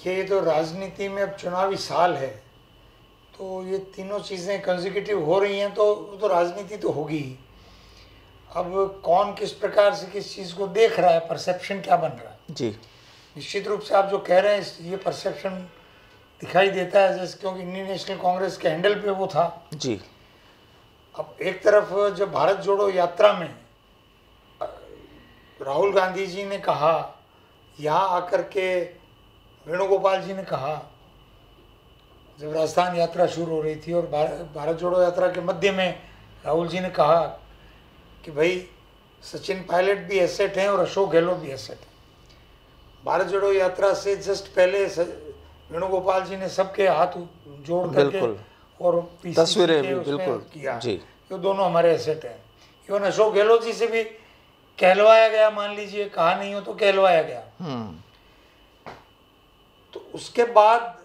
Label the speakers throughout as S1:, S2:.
S1: देखिए ये तो राजनीति में अब चुनावी साल है तो ये तीनों चीज़ें कंजिक्यूटिव हो रही हैं तो तो राजनीति तो होगी ही। अब कौन किस प्रकार से किस चीज़ को देख रहा है परसेप्शन क्या बन रहा है?
S2: जी।
S1: निश्चित रूप से आप जो कह रहे हैं ये परसेप्शन दिखाई देता है जैसे क्योंकि इंडियन नेशनल कांग्रेस के हैंडल पे वो था।
S2: जी।
S1: अब एक तरफ़ जब भारत जोड़ो यात्रा में राहुल गांधी जी ने कहा यहाँ आकर के वेणुगोपाल जी ने कहा जब राजस्थान यात्रा शुरू हो रही थी और भारत जोड़ो यात्रा के मध्य में राहुल जी ने कहा कि भाई सचिन पायलट भी एसेट हैं और अशोक गहलोत भी एसेट हैं। भारत जोड़ो यात्रा से जस्ट पहले वेणुगोपाल जी ने सबके हाथ जोड़ करके और
S2: तस्वीरें बिल्कुल।
S1: किया। जी। ये दोनों हमारे एसेट हैं। इवन अशोक गहलोत जी से भी कहलवाया गया मान लीजिए कहा नहीं हो तो कहलवाया गया। हम्म। उसके बाद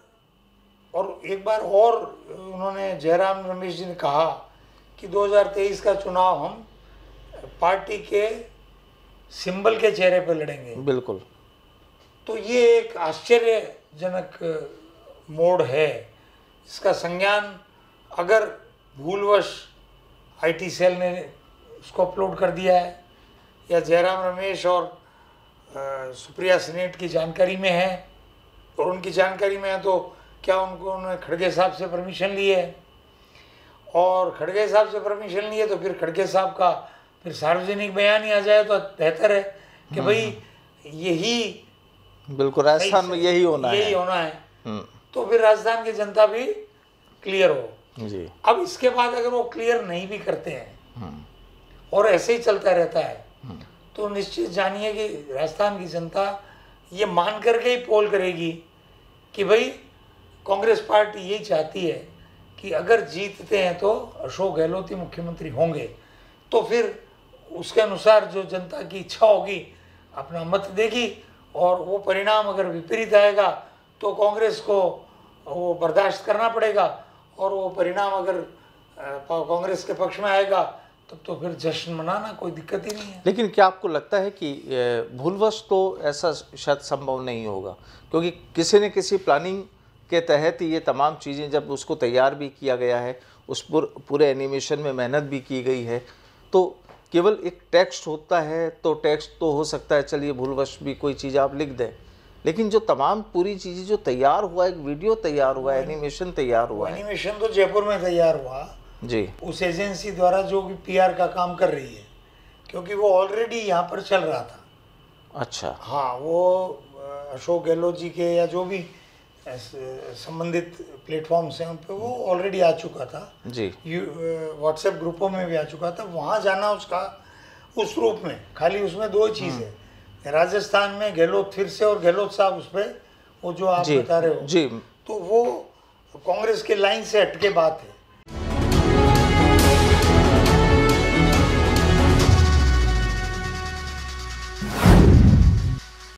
S1: और एक बार और उन्होंने जयराम रमेश जी ने कहा कि 2023 का चुनाव हम पार्टी के सिंबल के चेहरे पर लड़ेंगे।
S2: बिल्कुल।
S1: तो ये एक आश्चर्यजनक मोड़ है। इसका संज्ञान अगर भूलवश आईटी सेल ने उसको अपलोड कर दिया है या जयराम रमेश और सुप्रिया सिनेट की जानकारी में है और उनकी जानकारी में है तो क्या उनको उन्होंने खड़गे साहब से परमिशन ली है और खड़गे साहब से परमिशन लिए तो फिर खड़गे साहब का फिर सार्वजनिक बयान ही आ जाए तो बेहतर है कि भाई हम्म। यही
S2: बिल्कुल राजस्थान में यही होना
S1: यही है। होना है हम्म। तो फिर राजस्थान की जनता भी क्लियर हो
S2: जी
S1: अब इसके बाद अगर वो क्लियर नहीं भी करते हैं हम्म। और ऐसे ही चलता रहता है तो निश्चित जानिए कि राजस्थान की जनता ये मान करके ही पोल करेगी कि भाई, कांग्रेस पार्टी यही चाहती है कि अगर जीतते हैं तो अशोक गहलोत ही मुख्यमंत्री होंगे। तो फिर उसके अनुसार जो जनता की इच्छा होगी, अपना मत देगी और वो परिणाम अगर विपरीत आएगा तो कांग्रेस को वो बर्दाश्त करना पड़ेगा और वो परिणाम अगर कांग्रेस के पक्ष में आएगा तब तो फिर जश्न मनाना कोई दिक्कत ही नहीं है।
S2: लेकिन क्या आपको लगता है कि भूलवश तो ऐसा शायद संभव नहीं होगा? क्योंकि किसी न किसी प्लानिंग के तहत ये तमाम चीज़ें जब उसको तैयार भी किया गया है उस पर पूरे एनिमेशन में मेहनत भी की गई है तो केवल एक टेक्स्ट होता है तो टेक्स्ट तो हो सकता है चलिए भूलवश भी कोई चीज़ आप लिख दें। लेकिन जो तमाम पूरी चीज़ें जो तैयार हुआ एक वीडियो तैयार हुआ एनिमेशन तैयार हुआ
S1: एनिमेशन तो जयपुर में तैयार हुआ।
S2: जी।
S1: उस एजेंसी द्वारा जो भी पीआर का काम कर रही है क्योंकि वो ऑलरेडी यहाँ पर चल रहा था।
S2: अच्छा।
S1: हाँ वो अशोक गहलोत जी के या जो भी संबंधित प्लेटफॉर्म्स हैं उन पर वो ऑलरेडी आ चुका था।
S2: जी।
S1: व्हाट्सएप ग्रुपों में भी आ चुका था। वहाँ जाना उसका उस रूप में खाली उसमें दो चीज़ है। हम्म। राजस्थान में गहलोत फिर से और गहलोत साहब उस पर वो जो आप बता रहे हो।
S2: जी।
S1: तो वो कांग्रेस के लाइन से हटके बात है।